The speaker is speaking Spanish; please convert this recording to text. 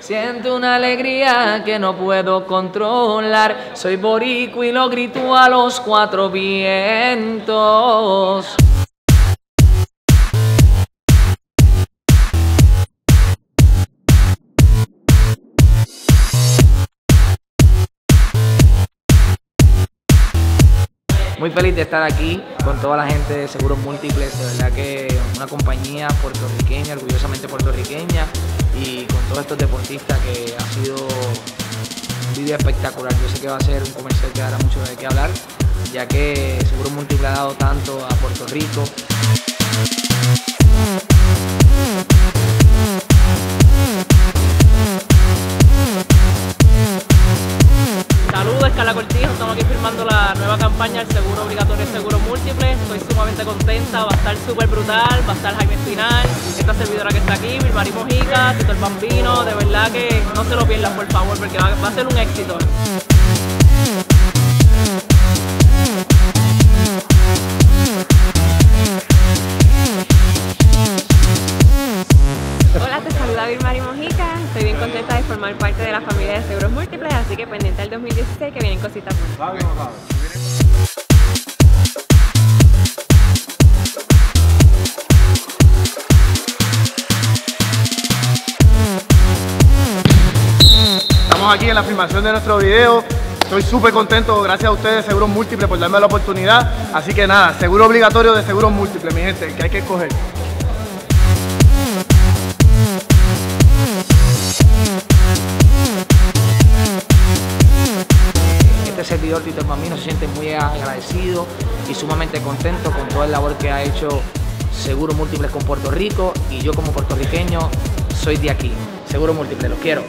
Siento una alegría que no puedo controlar. Soy borico y lo grito a los cuatro vientos. Muy feliz de estar aquí con toda la gente de Seguros Múltiples, de verdad que una compañía puertorriqueña, orgullosamente puertorriqueña, y con todos estos deportistas que ha sido un vídeo espectacular. Yo sé que va a ser un comercial que dará mucho de qué hablar, ya que Seguros Múltiples ha dado tanto a Puerto Rico. Saludos, Carla Cortijo. Estamos aquí firmando la nueva campaña del seguro obligatorio seguro múltiple. Estoy sumamente contenta, va a estar súper brutal, va a estar Jaime Espinal, esta servidora que está aquí, Vilmari Mojica, Tito el Bambino. De verdad que no se lo pierdan, por favor, porque va, va a ser un éxito. Hola, te saluda Mojica. Estoy bien contenta de formar parte de la familia de Seguros Múltiples, así que pendiente del 2016 que vienen cositas. Aquí en la filmación de nuestro video. Estoy súper contento, gracias a ustedes, Seguros Múltiples, por darme la oportunidad. Así que nada, seguro obligatorio de Seguros Múltiples, mi gente, que hay que escoger. Este servidor Tito el Bambino se siente muy agradecido y sumamente contento con toda la labor que ha hecho Seguro Múltiples con Puerto Rico y yo como puertorriqueño soy de aquí. Seguro Múltiples, los quiero.